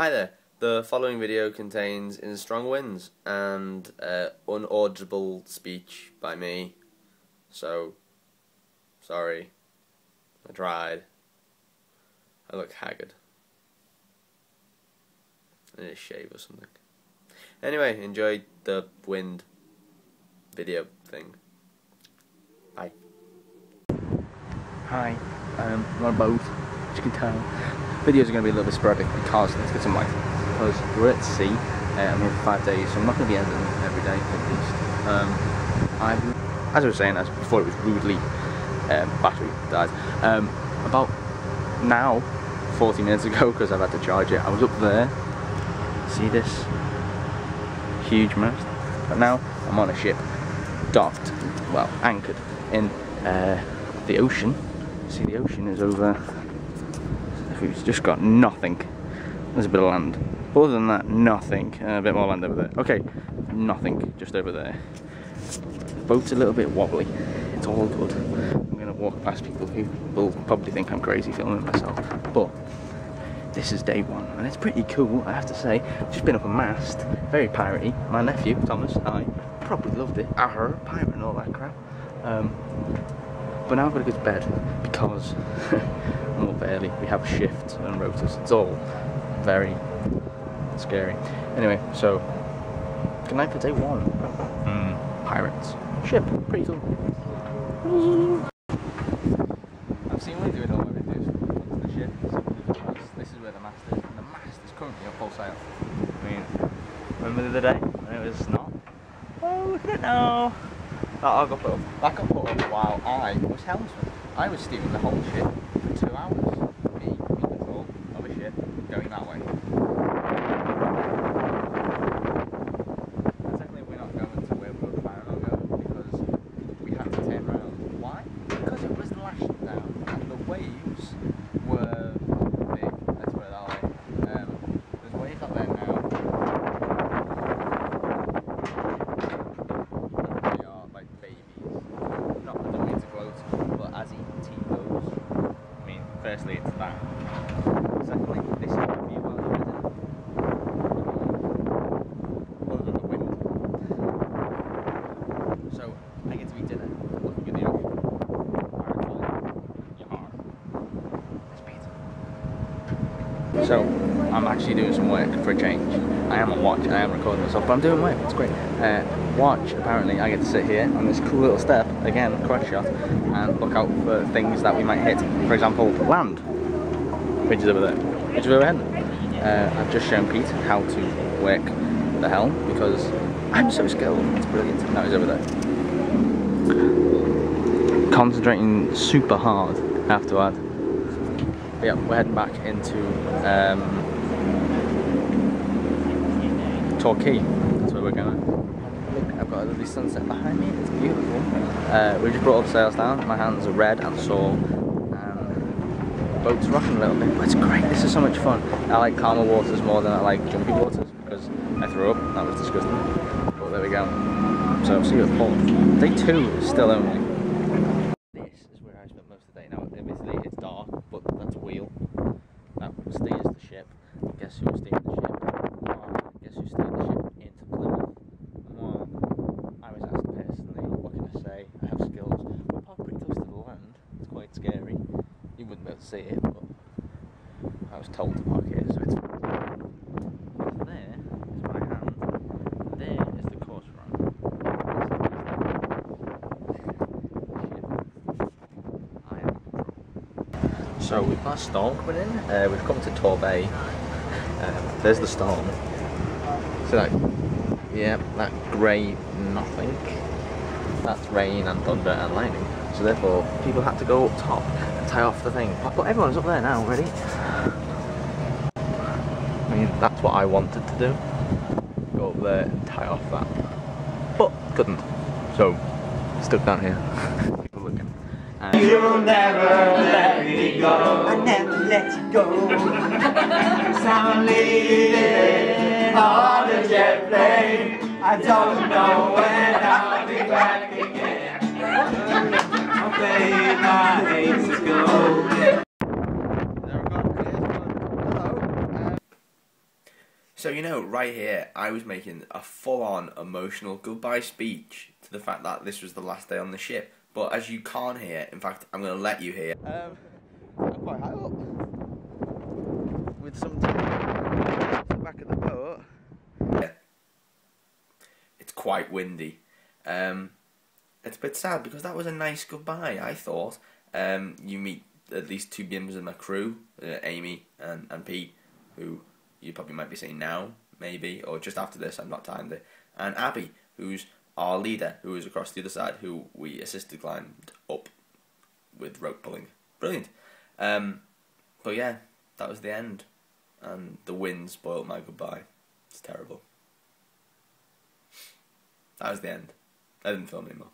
Hi there. The following video contains in strong winds and uh, unaudible speech by me. So, sorry. I tried. I look haggard. I need a shave or something. Anyway, enjoy the wind video thing. Bye. Hi, um, I'm on a boat, as you can tell. Videos are going to be a little bit sporadic because, let's get some light, because we're at sea, uh, I'm here for five days, so I'm not going to be editing every day at least. Um, I, as I was saying, as before it was rudely, um, battery died, um, about now, 40 minutes ago, because I've had to charge it, I was up there, see this huge mast, but now I'm on a ship, docked, well, anchored in uh, the ocean. See, the ocean is over. It's just got nothing. There's a bit of land. Other than that, nothing. Uh, a bit more land over there. Okay, nothing just over there. The boat's a little bit wobbly. It's all good. I'm gonna walk past people who will probably think I'm crazy filming myself. But this is day one, and it's pretty cool, I have to say. Just been up a mast, very piratey. My nephew, Thomas, I probably loved it. Heard pirate and all that crap. Um, but now I've got to go to bed because I'm up early. We have shifts and rotas. It's all very scary. Anyway, so good night for day one. Mm, pirates. Ship. Pretty cool. I've seen what they do in all videos onto the ship. This is where the mast is. And the mast is currently up full sail. I mean, remember the other day when it was not? Oh, look at it now. That got put up. That got put up while I was helmsman. I was steering the whole ship for two hours. Me in control of a ship going that way. Technically, we're not going to where we were planning on going because we had to turn around. Why? Because it was lashing down and the waves were big. Let's put it that way. Um, there's waves up there now. They are like babies. Not I don't mean to gloat, but as ET goes, I mean, that. This is the view. Other than the wind. So I get to eat dinner, looking at the ocean. So I'm actually doing some work for a change. I am on watch I am recording myself, but I'm doing work. It's great. Uh, watch. Apparently, I get to sit here on this cool little step again, cross shot, and look out for things that we might hit. For example, land, which is over there, which is we're. Uh, I've just shown Pete how to work the helm because I'm so skilled. It's brilliant. Now he's over there. Concentrating super hard. I have to add. But yeah, we're heading back into um, Torquay. That's where we're going. I've got a lovely sunset behind me. It's beautiful. Uh, we just brought the sails down. My hands are red and sore. Boat's rocking a little bit, but it's great. This is so much fun. I like calmer waters more than I like jumpy waters because I threw up. That was disgusting. But there we go. So I'll see you at port. Day two is still only. This is where I spent most of the day. Now, admittedly, it's dark, but that's a wheel. That steers the ship. Guess who steered the ship? Well, guess who steered the ship into Plymouth? Well, I was asked personally, what can I say? I have skills. We're parked pretty close to the land. It's quite scary. You wouldn't to see it, but I was told to park here, so it's there is my hand. There is the course run. I am in control. So we've got a storm coming in. Uh, we've come to Torbay. Um, there's the storm. So that, yeah, that grey nothing. That's rain and thunder and lightning. So therefore, people had to go up top tie off the thing. But everyone's up there now, ready? I mean, that's what I wanted to do. Go up there and tie off that. But couldn't. So, stuck down here. people looking. And You'll never let me go. I never let you go. Cause I'm leaving on a jet plane. I don't know when I'll be back again. Oh, babe, I hate So you know, right here, I was making a full-on emotional goodbye speech to the fact that this was the last day on the ship. But as you can't hear, in fact, I'm going to let you hear. Um, I'm quite high up. With some back of the boat. Yeah. It's quite windy. Um, it's a bit sad because that was a nice goodbye. I thought. Um, you meet at least two members of my crew, uh, Amy and and Pete, who you probably might be seeing now, maybe, or just after this. I'm not timed it. And Abby, who's our leader, who is across the other side, who we assisted climbed up with rope pulling. Brilliant. Um, but yeah, that was the end, and the wind spoiled my goodbye. It's terrible. That was the end. I didn't film anymore.